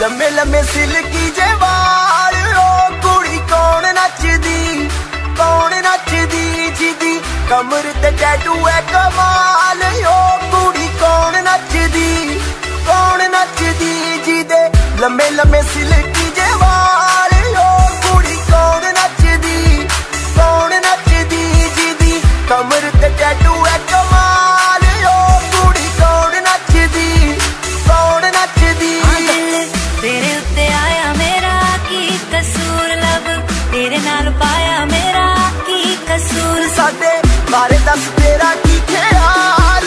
ਲੰਮੇ ਲੰਮੇ ਸਿਲਕੀ ਜੇ ਵਾਲ। ਓ ਕੁੜੀ ਕੌਣ ਨੱਚਦੀ ਕੌਣ ਨੱਚਦੀ ਜਿਹਦੀ ਕਮਰ ਤੇ ਟੈਟੂ ਐ ਕਮਾਲ। ਉਹ ਕੁੜੀ ਕੌਣ ਨੱਚਦੀ ਕੌਣ ਨੱਚਦੀ ਜਿਹਦੇ ਲੰਮੇ ਲੰਮੇ ਸਿਲਕੀ ਜੇ ਵਾਲ। ਲਵ ਤੇਰੇ ਨਾਲ ਪਾਇਆ ਮੇਰਾ ਕੀ ਕਸੂਰ? ਸਾਡੇ ਬਾਰੇ ਦੱਸ ਤੇਰਾ ਕੀ ਖਿਆਲ?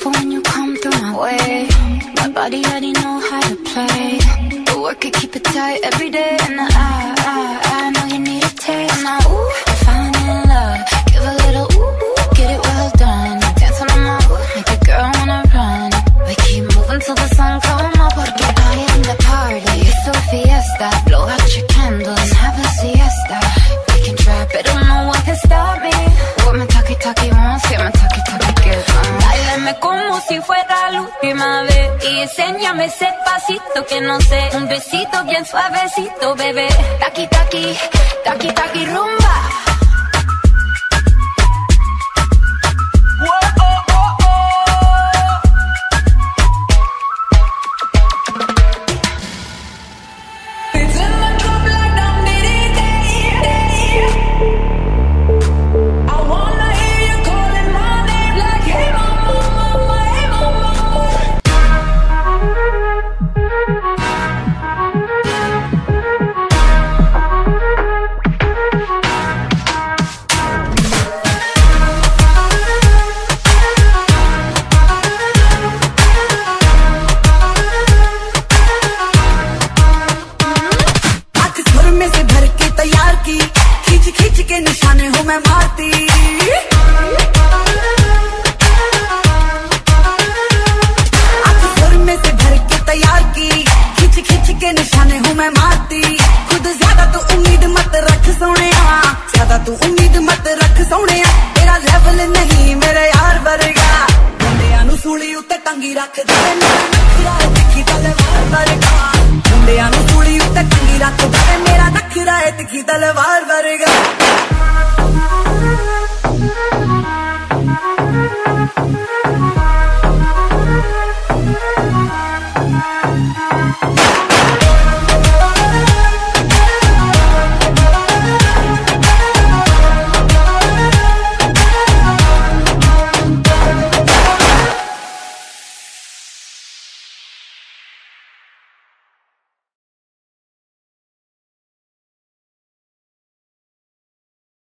Careful when you come through my way. My body already know how to play. The work it, keep it tight every day. And I, I, I enséñame ese pasito que no sé. Un besito bien suavecito, bebé. Taki, taki, taki, taki, rumba मैं मारती। भर के तैयार की, खिंच खिंच के निशाने मैं मारती। खुद ज़्यादा तू उम्मीद मत रख सोने ज़्यादा तू उम्मीद मत रख सोने तेरा लेवल नहीं मेरे यार वर्गा। मुंडिया नु टंगी रख दे, मेरा नखरा तलवार वर्गा। मुंडिया नु दे, मेरा नखरा दिखी तलवार वर्गा।